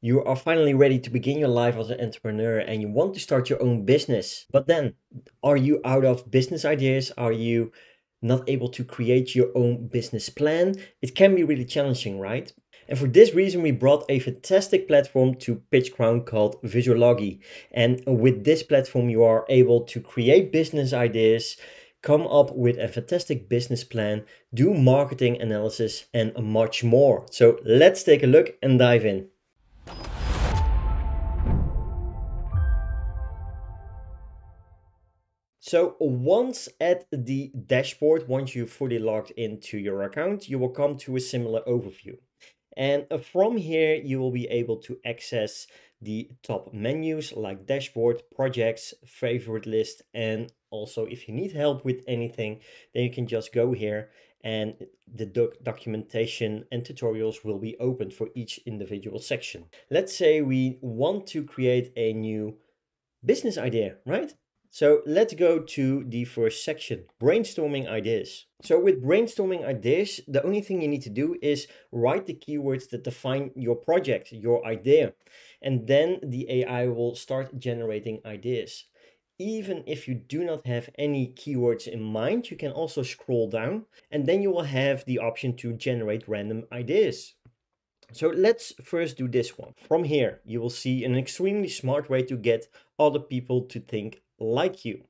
You are finally ready to begin your life as an entrepreneur and you want to start your own business. But then, are you out of business ideas? Are you not able to create your own business plan? It can be really challenging, right? And for this reason, we brought a fantastic platform to PitchGround called Vizologi. And with this platform, you are able to create business ideas, come up with a fantastic business plan, do marketing analysis, and much more. So let's take a look and dive in. So once at the dashboard, once you've fully logged into your account, you will come to a similar overview. And uh, from here, you will be able to access the top menus like dashboard, projects, favorite list, and also if you need help with anything, then you can just go here and the doc documentation and tutorials will be open for each individual section. Let's say we want to create a new business idea, right? So let's go to the first section, brainstorming ideas. So with brainstorming ideas, the only thing you need to do is write the keywords that define your project, your idea, and then the AI will start generating ideas. Even if you do not have any keywords in mind, you can also scroll down and then you will have the option to generate random ideas. So let's first do this one. From here, you will see an extremely smart way to get other people to think like you.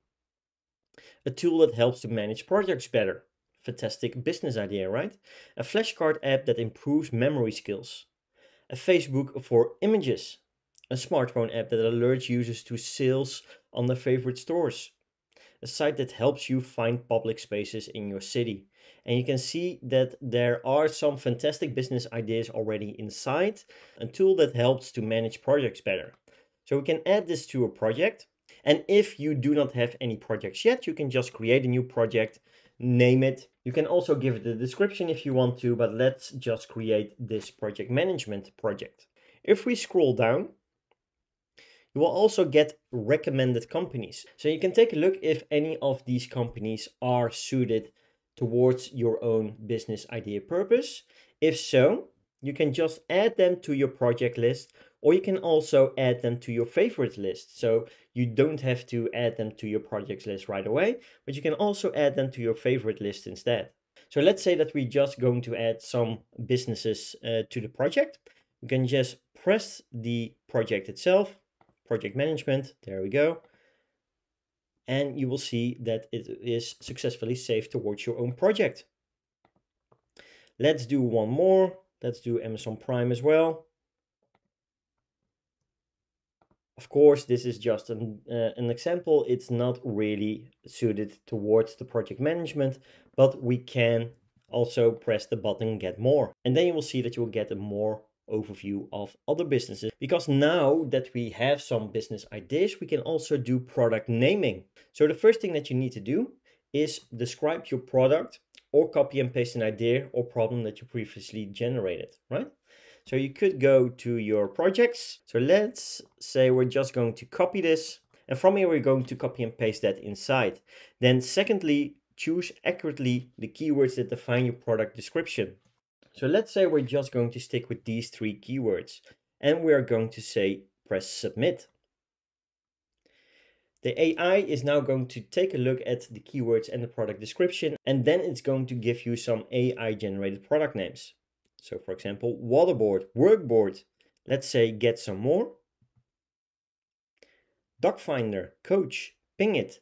A tool that helps to manage projects better. Fantastic business idea, right? A flashcard app that improves memory skills. A Facebook for images. A smartphone app that alerts users to sales on their favorite stores. A site that helps you find public spaces in your city. And you can see that there are some fantastic business ideas already inside. A tool that helps to manage projects better. So we can add this to a project and if you do not have any projects yet, you can just create a new project, name it. You can also give it a description if you want to, but let's just create this project management project. If we scroll down, you will also get recommended companies. So you can take a look if any of these companies are suited towards your own business idea purpose. If so, you can just add them to your project list or you can also add them to your favorite list. So you don't have to add them to your projects list right away, but you can also add them to your favorite list instead. So let's say that we're just going to add some businesses uh, to the project. You can just press the project itself, project management, there we go. And you will see that it is successfully saved towards your own project. Let's do one more. Let's do Amazon Prime as well. Of course, this is just an, uh, an example. It's not really suited towards the project management, but we can also press the button get more. And then you will see that you will get a more overview of other businesses. Because now that we have some business ideas, we can also do product naming. So the first thing that you need to do is describe your product or copy and paste an idea or problem that you previously generated, right? So you could go to your projects. So let's say we're just going to copy this. And from here, we're going to copy and paste that inside. Then secondly, choose accurately the keywords that define your product description. So let's say we're just going to stick with these three keywords and we are going to say press submit. The AI is now going to take a look at the keywords and the product description, and then it's going to give you some AI generated product names. So for example, waterboard, workboard, let's say get some more. Dog finder, coach, ping it.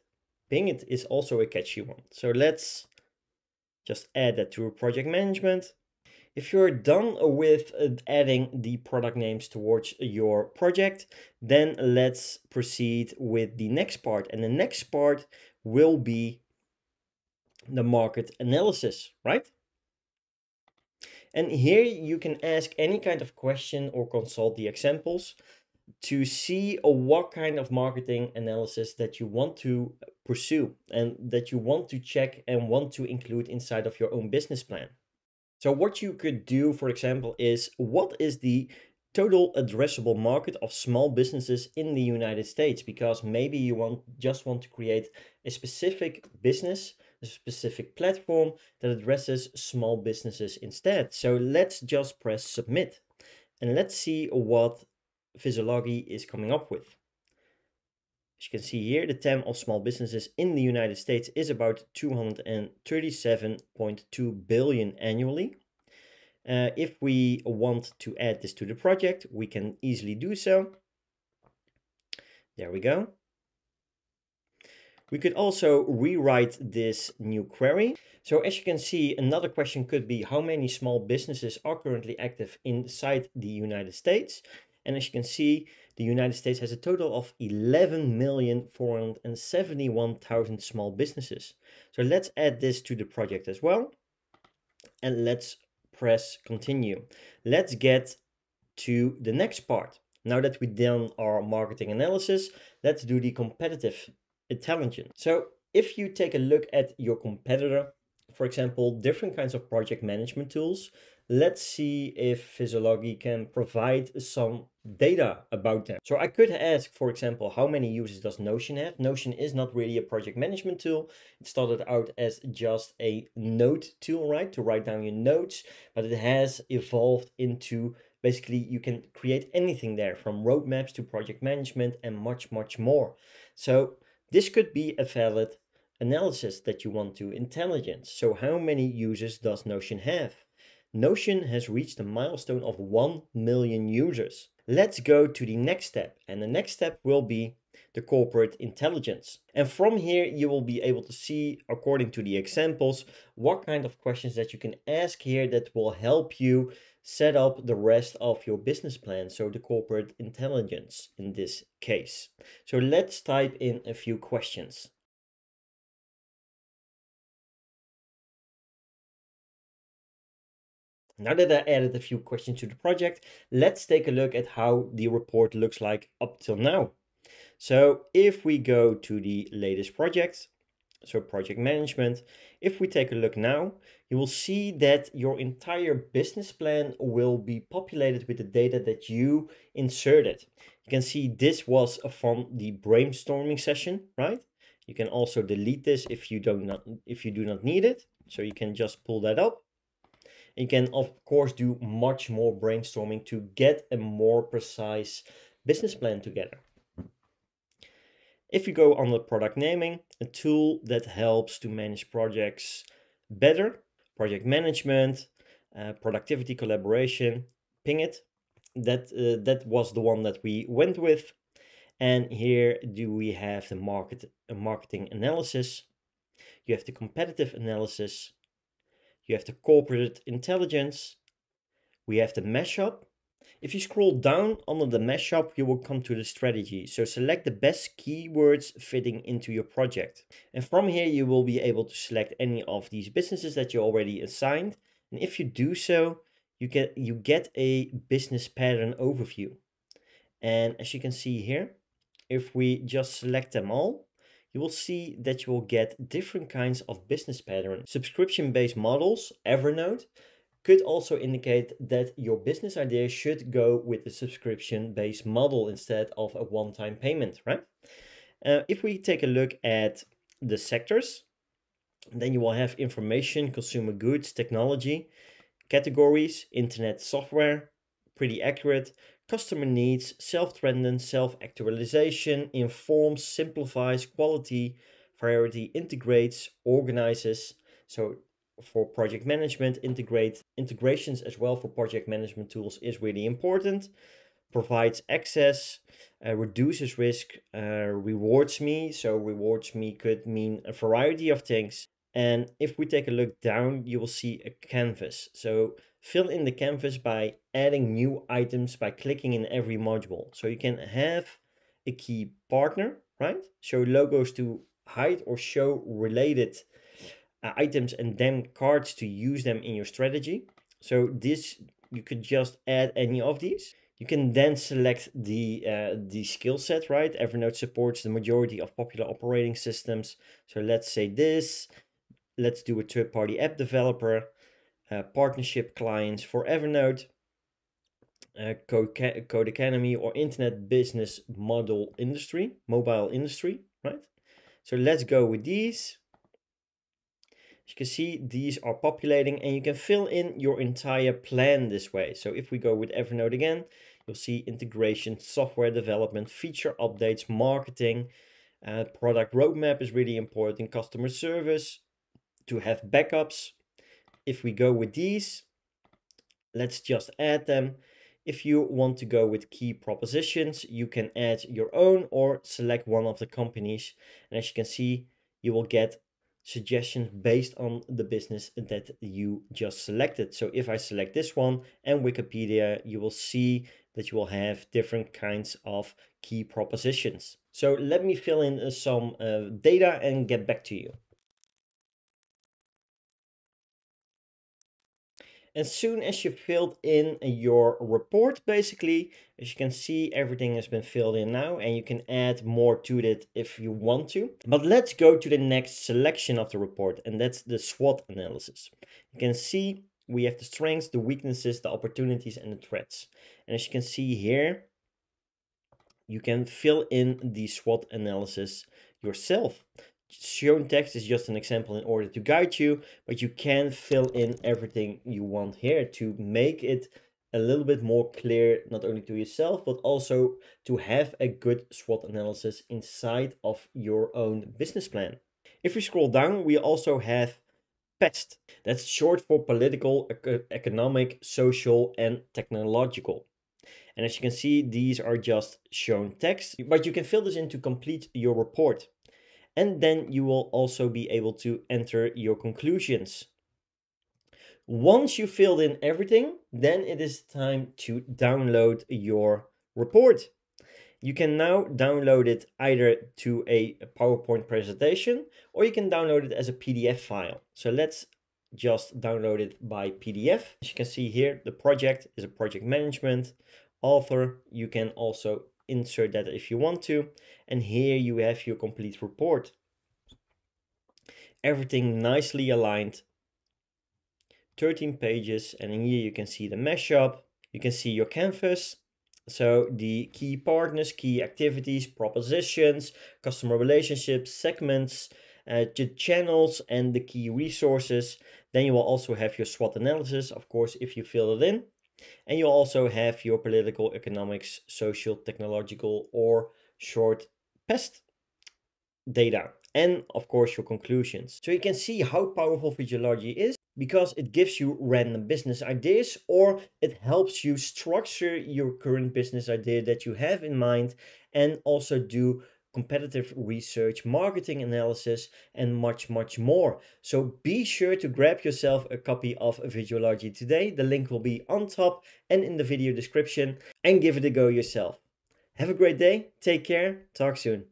Ping it is also a catchy one. So let's just add that to project management. If you're done with adding the product names towards your project, then let's proceed with the next part. And the next part will be the market analysis, right? And here you can ask any kind of question or consult the examples to see uh, what kind of marketing analysis that you want to pursue and that you want to check and want to include inside of your own business plan. So what you could do, for example, is what is the total addressable market of small businesses in the United States? Because maybe you want just want to create a specific business, a specific platform that addresses small businesses instead. So let's just press submit and let's see what Vizologi is coming up with. As you can see here, the TAM of small businesses in the United States is about 237.2 billion annually. Uh, if we want to add this to the project, we can easily do so. There we go. We could also rewrite this new query. So as you can see, another question could be how many small businesses are currently active inside the United States? And as you can see, the United States has a total of 11,471,000 small businesses. So let's add this to the project as well. And let's press continue. Let's get to the next part. Now that we've done our marketing analysis, let's do the competitive intelligence. So if you take a look at your competitor, for example, different kinds of project management tools, let's see if Vizologi can provide some data about them. So I could ask, for example, how many users does Notion have? Notion is not really a project management tool. It started out as just a note tool, right? To write down your notes, but it has evolved into basically you can create anything there from roadmaps to project management and much, much more. So this could be a valid analysis that you want to intelligence. So how many users does Notion have? Notion has reached a milestone of 1 million users. Let's go to the next step and the next step will be the corporate intelligence. And from here, you will be able to see, according to the examples, what kind of questions that you can ask here that will help you set up the rest of your business plan. So the corporate intelligence in this case. So let's type in a few questions. Now that I added a few questions to the project, let's take a look at how the report looks like up till now. So if we go to the latest project, so project management, if we take a look now, you will see that your entire business plan will be populated with the data that you inserted. You can see this was from the brainstorming session, right? You can also delete this if you don't not if you do not need it. So you can just pull that up. You can of course do much more brainstorming to get a more precise business plan together. If you go the product naming, a tool that helps to manage projects better, project management, uh, productivity collaboration, Pingit. That, uh, that was the one that we went with. And here do we have the market uh, marketing analysis. You have the competitive analysis. You have the corporate intelligence. We have the mashup if you scroll down under the mesh mashup, you will come to the strategy. So select the best keywords fitting into your project. And from here, you will be able to select any of these businesses that you already assigned. And if you do so, you get, you get a business pattern overview. And as you can see here, if we just select them all, you will see that you will get different kinds of business pattern, Subscription-based models, Evernote, could also indicate that your business idea should go with a subscription based model instead of a one time payment, right? Uh, if we take a look at the sectors, then you will have information, consumer goods, technology, categories, internet software, pretty accurate, customer needs, self-trending, self-actualization, informs, simplifies, quality, variety, integrates, organizes. So for project management, integrate integrations as well for project management tools is really important. Provides access, uh, reduces risk, uh, rewards me. So rewards me could mean a variety of things. And if we take a look down, you will see a canvas. So fill in the canvas by adding new items by clicking in every module. So you can have a key partner, right? Show logos to hide or show related uh, items and then cards to use them in your strategy. So this, you could just add any of these. You can then select the, uh, the skill set, right? Evernote supports the majority of popular operating systems. So let's say this, let's do a third-party app developer, uh, partnership clients for Evernote, uh, Code, Codecademy or internet business model industry, mobile industry, right? So let's go with these. As you can see, these are populating and you can fill in your entire plan this way. So if we go with Evernote again, you'll see integration, software development, feature updates, marketing, uh, product roadmap is really important, customer service, to have backups. If we go with these, let's just add them. If you want to go with key propositions, you can add your own or select one of the companies. And as you can see, you will get suggestions based on the business that you just selected. So if I select this one and Wikipedia, you will see that you will have different kinds of key propositions. So let me fill in uh, some uh, data and get back to you. As soon as you filled in your report, basically, as you can see, everything has been filled in now and you can add more to it if you want to. But let's go to the next selection of the report and that's the SWOT analysis. You can see we have the strengths, the weaknesses, the opportunities and the threats. And as you can see here, you can fill in the SWOT analysis yourself. Shown text is just an example in order to guide you, but you can fill in everything you want here to make it a little bit more clear, not only to yourself, but also to have a good SWOT analysis inside of your own business plan. If we scroll down, we also have PEST. That's short for political, economic, social, and technological. And as you can see, these are just shown text, but you can fill this in to complete your report. And then you will also be able to enter your conclusions. Once you filled in everything, then it is time to download your report. You can now download it either to a PowerPoint presentation or you can download it as a PDF file. So let's just download it by PDF. As you can see here, the project is a project management author. You can also insert that if you want to. And here you have your complete report. Everything nicely aligned. 13 pages and in here you can see the mashup. You can see your canvas. So the key partners, key activities, propositions, customer relationships, segments, uh, the channels and the key resources. Then you will also have your SWOT analysis, of course, if you fill it in. And you also have your political, economics, social, technological, or short PEST data. And of course, your conclusions. So you can see how powerful Vizologi is because it gives you random business ideas or it helps you structure your current business idea that you have in mind and also do competitive research, marketing analysis, and much, much more. So be sure to grab yourself a copy of Vizologi today. The link will be on top and in the video description and give it a go yourself. Have a great day, take care, talk soon.